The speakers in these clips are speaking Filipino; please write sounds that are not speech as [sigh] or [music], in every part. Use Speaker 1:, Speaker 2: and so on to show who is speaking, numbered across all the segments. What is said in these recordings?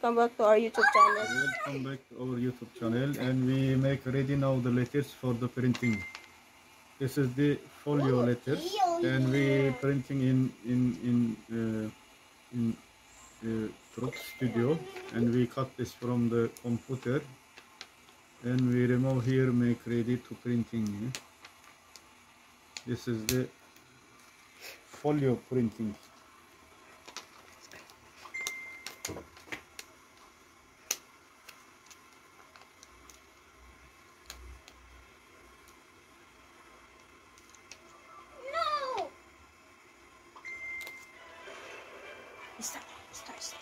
Speaker 1: Welcome back to our YouTube channel.
Speaker 2: Welcome back to our YouTube channel and we make ready now the letters for the printing. This is the folio letters and we printing in in in uh, in uh, Truck Studio and we cut this from the computer and we remove here make ready to printing. eh. This is the folio printing.
Speaker 3: No!
Speaker 1: Isa.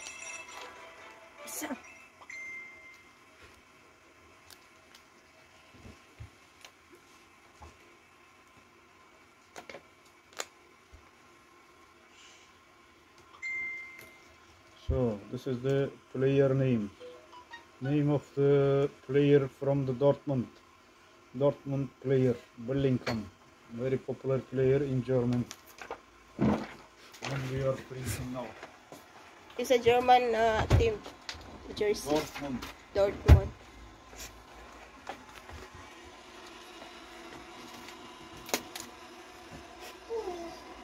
Speaker 2: So this is the player name. Name of the player from the Dortmund. Dortmund player, Bellingham. Very popular player in Germany. And we are printing now.
Speaker 1: It's a German uh, team. Jersey.
Speaker 2: Dortmund.
Speaker 1: Dortmund.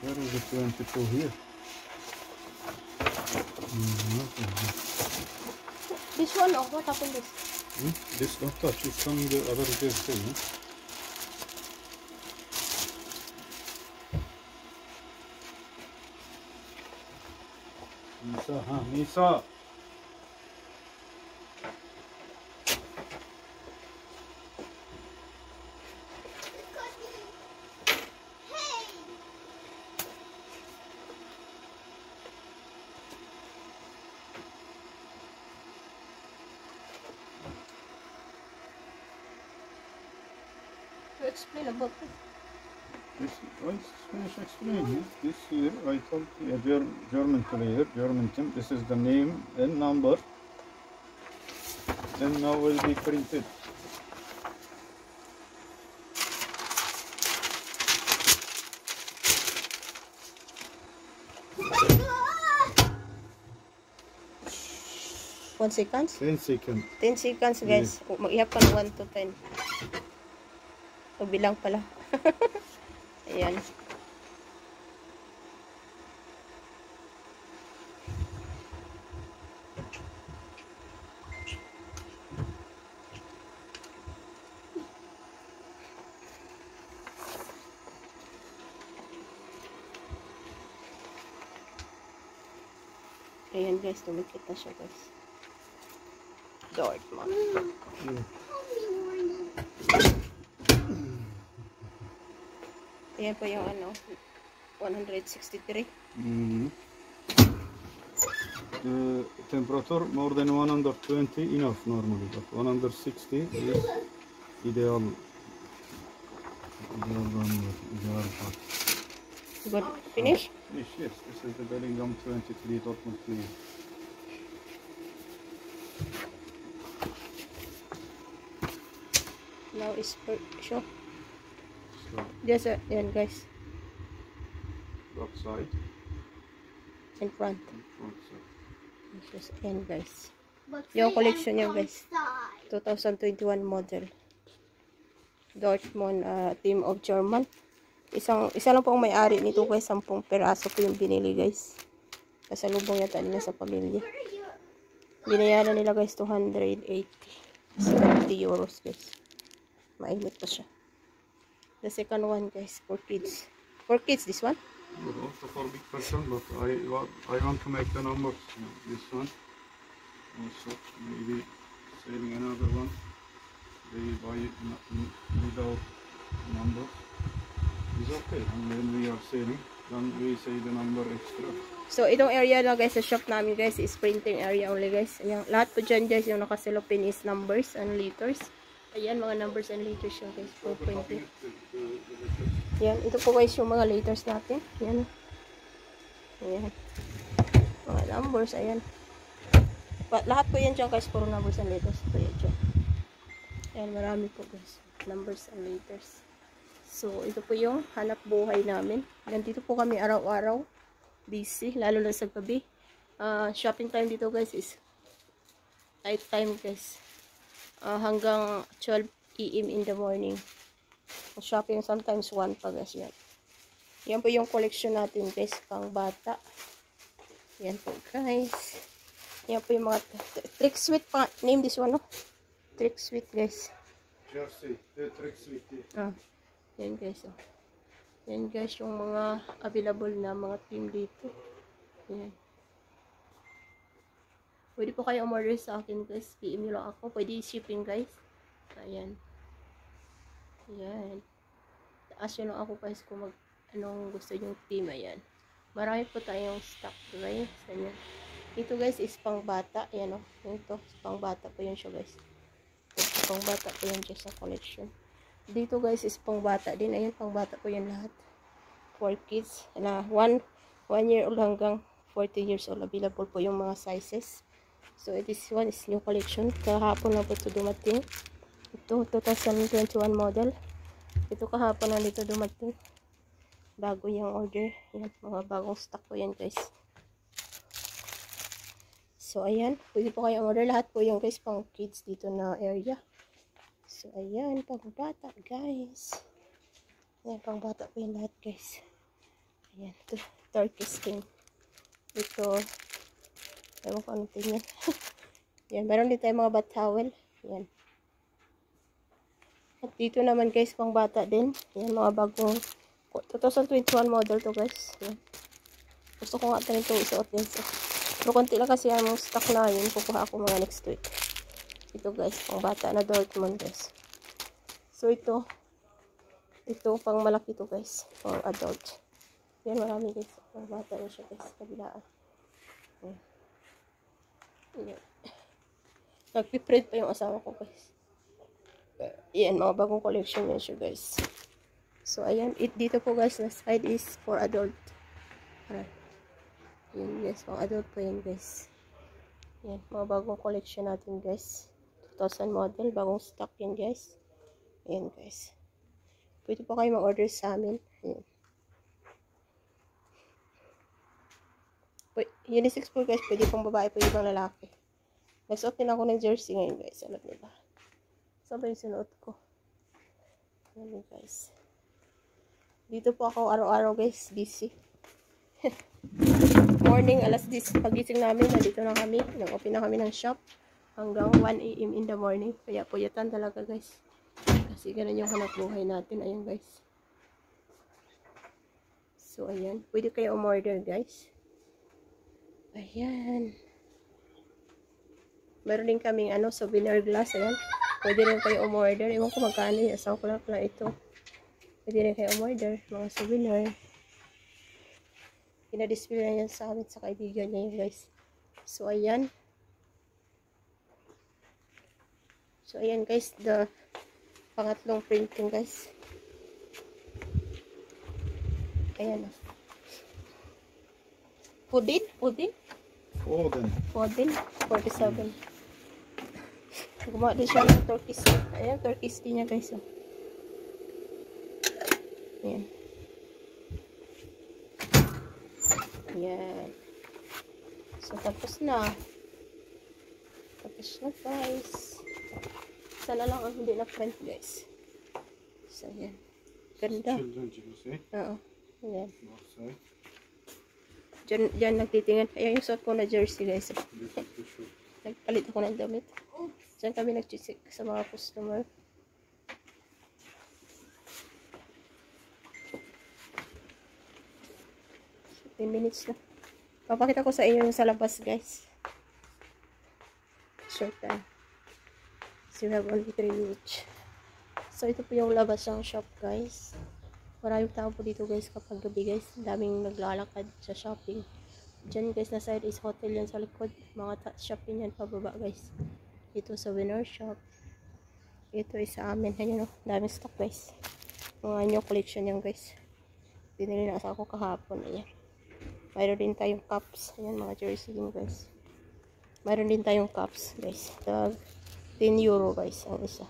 Speaker 2: Where is the 22 here? Nothing here.
Speaker 1: This one, oh, what happened this?
Speaker 2: Hmm? This don't touch, it's on the other jersey. Nisa, huh? Nisa.
Speaker 3: Hey!
Speaker 1: To explain about this.
Speaker 2: This, finish explaining. This here, I told a German player, German team. This is the name and number. Then now will be printed.
Speaker 1: One seconds?
Speaker 2: 10 seconds.
Speaker 1: 10 seconds, guys. Mag-ihap ka ng 1 to 10. O, bilang pala. [laughs] Ayan. Ayan guys, tumikit na siya guys. Dortmund. Ayan po yung ano, 163.
Speaker 2: Mhm. The temperature more than 120 enough normally, but 160 is ideal. Ideal number, ideal part.
Speaker 1: Good. Finish?
Speaker 2: Yes, yes, this is the Bellingham 23 Dortmund player.
Speaker 1: Now is per show.
Speaker 2: So,
Speaker 1: Just uh, yan guys,
Speaker 2: back side
Speaker 1: in front.
Speaker 2: and front side.
Speaker 1: Just yan guys.
Speaker 3: But
Speaker 1: Yung collection niya, guys.
Speaker 3: outside.
Speaker 1: 2021 model. Dortmund uh, team of German. Isang isa lang po ang may-ari nito guys, 10 peraso po yung binili guys. Kasalubong yata nila sa pamilya. Binayaran nila guys 280. 70 euros guys. Mainit pa siya. The second one guys, for kids. For kids, this one?
Speaker 2: But also for big person, but I I want to make the numbers. This one. Also, maybe selling another one. They buy it without numbers. It's okay. And when we are selling, then we say the number extra.
Speaker 1: So, itong area na guys, sa shop namin guys, is printing area only guys. Ayan, lahat po dyan guys, yung nakaselopin is numbers and letters. Ayan, mga numbers and letters yung guys, for printing. Ayan, ito po guys yung mga letters natin. Ayan. Ayan. Mga numbers, ayan. Lahat po yan dyan guys, puro numbers and letters po yan dyan. Ayan, marami po guys. Numbers and letters. So, ito po yung hanap buhay namin. Nandito po kami araw-araw. Busy, lalo na sa gabi. ah, shopping time dito guys is night time guys. Ah, hanggang 12 AM in the morning. Shopping sometimes 1 pa guys yan. Yan po yung collection natin guys, pang bata. Yan po guys. Yan po yung mga trick sweet pa. Name this one no? Trick sweet guys.
Speaker 2: Jersey, the trick sweetie.
Speaker 1: Ah, yan guys. Oh. Yan guys yung mga available na mga team dito. Yan. Pwede po kayo umorder sa akin guys. PM nyo lang ako. Pwede shipping guys. Ayan. Ayan. Taas lang ako guys kung mag anong gusto nyong team. Ayan. Marami po tayong stock guys. Ayan. Ito guys is pang bata. Ayan o. Oh. Ito. Pang bata po yun siya guys. Pang bata po yun siya sa collection. Dito guys is pang bata din. Ayan pang bata po yan lahat. For kids. Na 1 1 year old hanggang 14 years old. Available po yung mga sizes. So, this one is new collection. Kahapon na po ito dumating. Ito, 2021 model. Ito kahapon na dito dumating. Bago yung order. Yan, mga bagong stock po yan guys. So, ayan. Pwede po kayo order. Lahat po yung guys pang kids dito na area. So, ayan. Pang bata guys. Ayan, pang bata po yung lahat guys. Ayan. Ito, turkey skin. Ito, ewan ko ano tingnan. [laughs] yan, meron din tayo mga bat towel. Yan. At dito naman guys, pang bata din. Yan, mga bagong 2021 model to guys. Yan. Gusto ko nga ito ito isuot sa. Pero konti lang kasi ang stock na yun. Kukuha ako mga next week. Ito guys, pang bata na Dortmund guys. So ito, ito pang malaki to guys. Pang adult. Yan, marami guys. Pang bata na siya guys. Kabilaan. Yan. Yan. Nagpiprint pa yung asawa ko guys. Yan, mga bagong collection yan siya guys. So, ayan. It, dito po guys, na side is for adult. Ayan. Yan guys, pang adult po yan guys. Yan, mga bagong collection natin guys. 2000 model, bagong stock yan guys. Ayan guys. Pwede po kayo mag-order sa amin. Ayan. Unisex po guys, pwede pong babae, pwede pong lalaki. Nagsuot din ako ng jersey ngayon guys, alam niyo ba? Saan ba yung sinuot ko? Ayan guys. Dito po ako araw-araw guys, busy. [laughs] Morning, alas 10 pagising namin, nandito na kami. Nag-open na kami ng shop hanggang 1 a.m. in the morning. Kaya puyatan talaga guys. Kasi ganun yung hanap buhay natin. Ayan guys. So, ayan. Pwede kayo umorder guys. Ayan. Meron din kaming ano, souvenir glass. Ayan. Pwede rin kayo umorder. Ewan ko magkano yung asawa ko lang pala ito. Pwede rin kayo umorder. Mga souvenir. Pinadisplay na yan sa amin sa kaibigan niya yun guys. So, ayan. So, ayan guys. The pangatlong printing guys. Ayan. Pudin? Pudin?
Speaker 2: Foden.
Speaker 1: Foden, 47. Gumawa din siya ng turkey steak. Ayan, turkey steak niya guys. Oh. Ayan. Ayan. So, tapos na. Tapos na guys. Sana lang ang hindi na print guys. So, ayan. Ganda. Oo. Ayan. Diyan, diyan nagtitingin. Ayan yung suot ko na jersey guys. Nagpalit ako ng damit. Diyan kami nag-chisik sa mga customer. So, 10 minutes na. Papakita ko sa inyo yung sa labas, guys. Short time. So, we have only 3 minutes. So, ito po yung labas ng shop, guys. Maraming tao po dito, guys, kapag gabi, guys. Daming naglalakad sa shopping. Diyan, guys, na side is hotel yan sa likod. Mga shop yan pababa, guys. Ito sa winner shop. Ito is sa amin. Ayun, oh. Daming stock, guys. Mga new collection yan, guys. Binili na sa ako kahapon. Ayan. Mayroon din tayong cups. Ayan, mga jersey din, guys. Mayroon din tayong cups, guys. Tag 10 euro, guys, ang isa.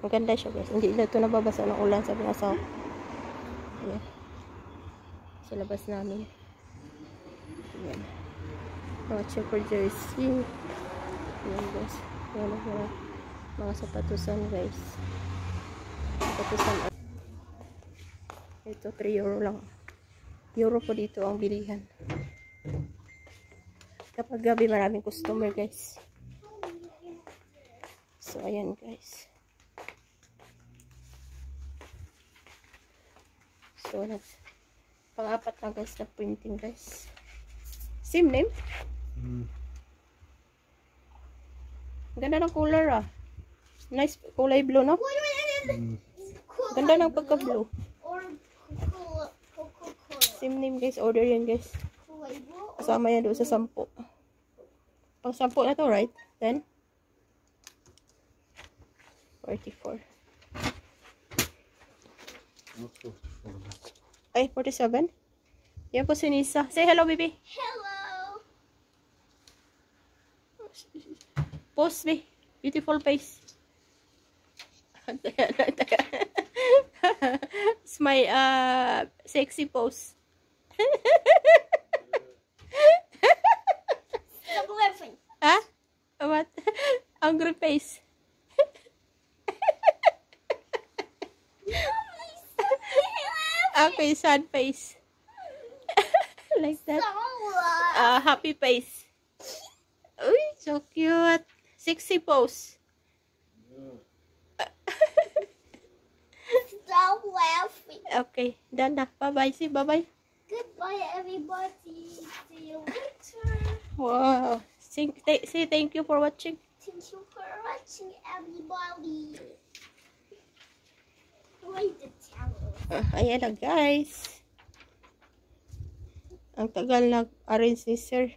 Speaker 1: Maganda siya, guys. Hindi na ito nababasa ng ulan, sabi nga sa Ayan. Sa labas namin. Ayan. Mga checker jersey. Ayan guys. Ayan ang mga, mga sapatusan guys. Sapatusan. Ito 3 euro lang. Euro po dito ang bilihan. Kapag gabi maraming customer guys. So ayan guys. So nag pang-apat na guys na printing guys. Same name?
Speaker 2: Mm.
Speaker 1: Ganda ng color ah. Nice kulay blue no? Ganda ng pagka-blue. Same name guys. Order yan guys. Kasama yan doon sa sampo. Pang sampo na to, right? Then? 44.
Speaker 2: Not so full.
Speaker 1: Ay, 47? Yan po si Nisa. Say hello, baby.
Speaker 3: Hello.
Speaker 1: Pose, baby. Beautiful face. [laughs] It's my uh, sexy pose.
Speaker 3: Laughing.
Speaker 1: Ha? What? [laughs] Angry face. Okay, sad face. [laughs] like that. Uh, happy face. Uy, so cute. Sexy pose. [laughs]
Speaker 3: Stop laughing.
Speaker 1: Okay, done na. Bye-bye. See, bye-bye.
Speaker 3: Goodbye, everybody. See you later.
Speaker 1: Wow. Th- say thank you for watching.
Speaker 3: Thank you for watching, everybody. Wait the channel.
Speaker 1: Uh, ayan na, guys. Ang tagal nag-arrange ni sir.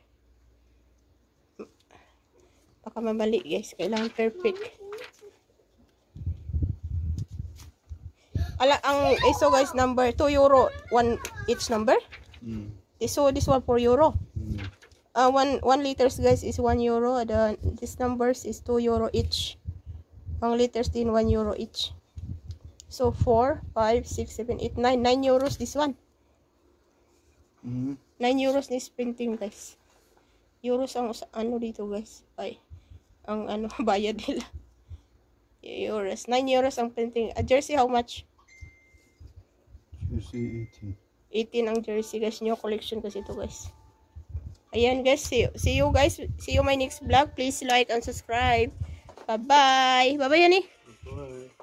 Speaker 1: Baka mamali, guys. Kailangan perfect. Ala, ang iso, guys, number 2 euro. One each number.
Speaker 2: Mm.
Speaker 1: So, this one 4 euro.
Speaker 2: Mm.
Speaker 1: Uh, one, one liters, guys, is 1 euro. The, this numbers is 2 euro each. Ang liters din 1 euro each. So, 4, 5, 6, 7, 8, 9. 9 euros this one.
Speaker 2: Mm.
Speaker 1: 9 euros this printing, guys. Euros ang ano dito, guys. Ay, ang ano, [laughs] bayad nila. Euros. 9 euros ang printing. A jersey, how much?
Speaker 2: Jersey 18.
Speaker 1: 18 ang jersey, guys. New collection kasi ito, guys. Ayan, guys. See you, see you guys. See you my next vlog. Please like and subscribe. Bye-bye. Bye-bye, Yani.
Speaker 2: Bye.